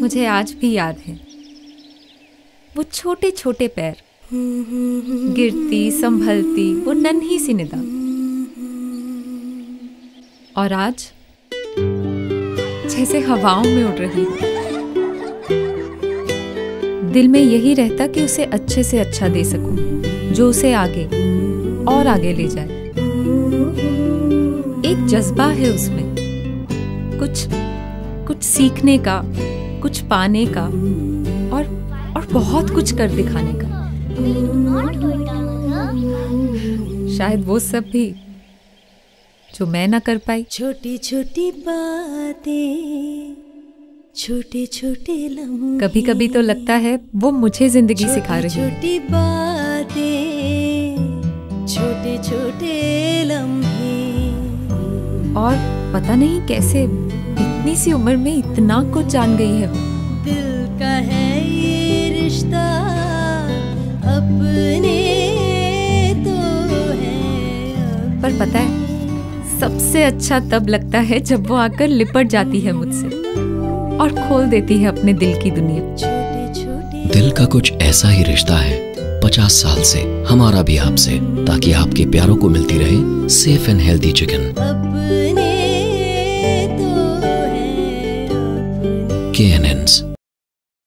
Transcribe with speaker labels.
Speaker 1: मुझे आज भी याद है। वो छोटे छोटे पैर, गिरती, संभलती, वो नन्ही सी निदा और आज, जैसे हवाओं में उड़ रही दिल में यही रहता कि उसे अच्छे से अच्छा दे सकूँ, जो उसे आगे, और आगे ले जाए। एक जज्बा है उसमें। कुछ कुछ सीखने का कुछ पाने का और और बहुत कुछ कर दिखाने का। शायद वो सब भी जो मैं ना कर पाई।
Speaker 2: छोटी छोटी बातें छोटे छोटे
Speaker 1: कभी कभी तो लगता है वो मुझे ज़िंदगी सिखा रही है।
Speaker 2: छोटी बातें छोटे छोटे लम्हे।
Speaker 1: और पता नहीं कैसे इतनी सी उम्र में इतना कुछ जान गई है। वो
Speaker 2: दिल का है ये रिश्ता अपने तो है।
Speaker 1: पर पता है सबसे अच्छा तब लगता है जब वो आकर लिपट जाती है मुझसे और खोल देती है अपने दिल की दुनिया।
Speaker 3: दिल का कुछ ऐसा ही रिश्ता है पचास साल से हमारा भी आपसे ताकि आपके प्यारों को मिलती रहे safe and healthy chicken Gannons.